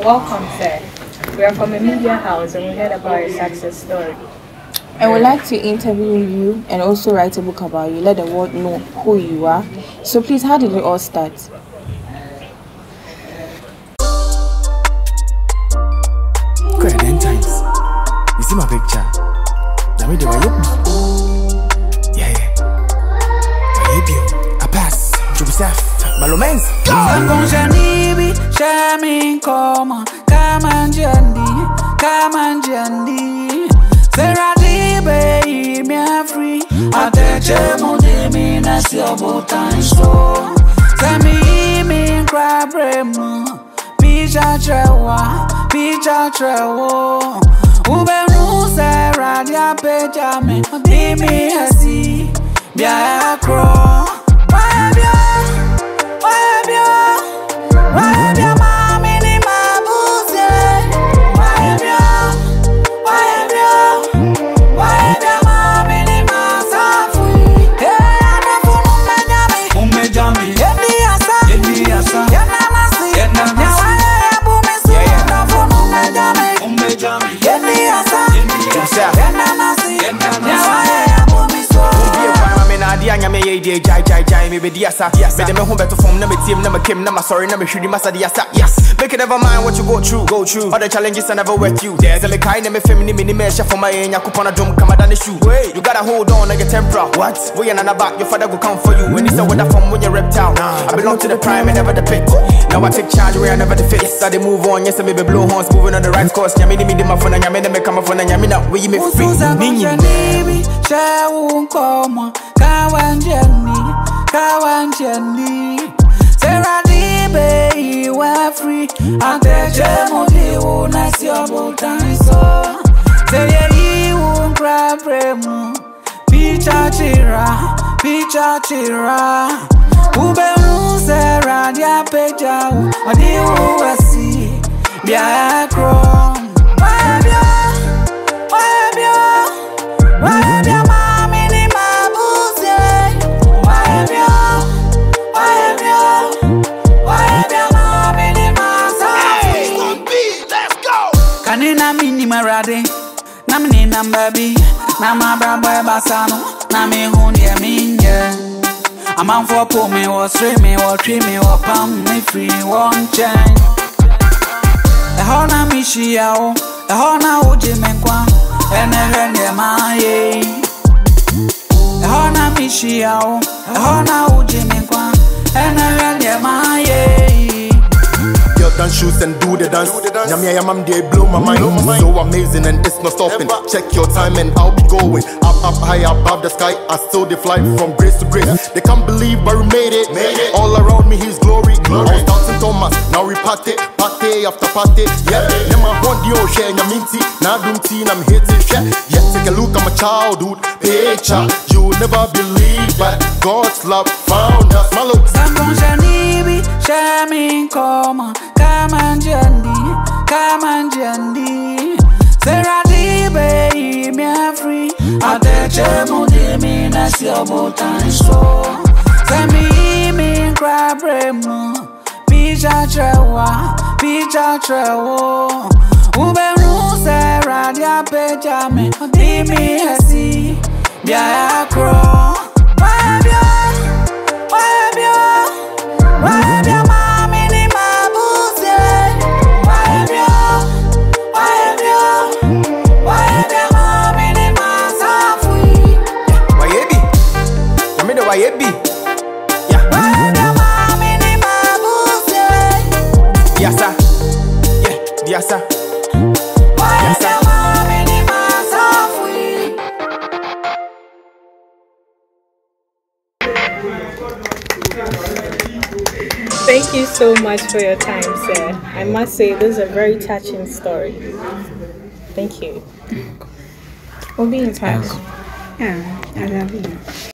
Welcome, sir. We are from a media house and we heard about your success story. I would like to interview you and also write a book about you, let the world know who you are. So please, how did it all start? Quite ten times. You see my picture? Now me do I Yeah, yeah. I you. Apaase. Joseph. Malomenz. Sangonjanibi, shamin koma, kamanjandi, kamanjandi. Seradi be me free. Ateche mudimi na siobo tanso. Semi mi krabremu, picha trewa, picha trewo. Ubenu seradi apeja me, dimi hasi, bia akro. Why me be diasa yes me dem ho beto form na me team na me kim na sorry na me hwidi masa diasa yes make it never mind what you go through go through. All the challenges I never wet you. There's a me kind me fem ni me me for my enya kupona drum kama than the shoe. Wait. You gotta hold on like a temper. What? We and na back your father go come for you. When it's a weather from when you're reptile I belong to the prime and never the pit now I take charge where I never fit yes. I move on yes I me be blow horns moving on the right course. Nyame ni me di my phone nyame me come phone nyame na we me? Free ninyi shawu nkoma kawanjani kawanjani seradi be iwe free. Ateje mudiwu na siobu tanso seye iwu nkrabremu picha chira picha chira ubenu seradi apejawu odiwu wasi marade na mini namba bi na mabrabɔ ɛbasa no na mehu deɛ menyɛ amanfoɔ po me wɔ sere me wɔtwe me wɔpam me firi wɔn nkyɛn ɛhɔ na mehyia wo ɛhɔ na wogye me nkwa ɛne hwɛ deɛ maayɛ ɛhɔ na mehyia wo ɛhɔ na wogye me nkwa ɛne hwɛ deɛ maayɛ Girl dance shoes and do the dance. Nyame I am they blow my mind. So amazing and it's not stopping. Check your time and I'll be going up, up high above the sky. I still they fly from grace to grace. They can't believe but we made it. All around me His glory. I was dancing Thomas, now we party, party after party. Yeah, them I want the ocean, Yaminti. Now doom teen, I'm here to share. Yeah, take a look at my childhood picture. You'll never believe, but God's love found us. My looks. Sangonjanibi, shamin koma, kamanjandi, kamanjandi. Seradi be me free. Ateche mudimi na siobo tanso. Semi mi krabremu, picha trewa, picha trewo. Ubenu seradi apejame, dimi diasa yeah diasa Wabia mami ni masafui Thank you so much for your time, sir. I must say, this is a very touching story. Thank you. We'll be in touch. Yeah, I love you.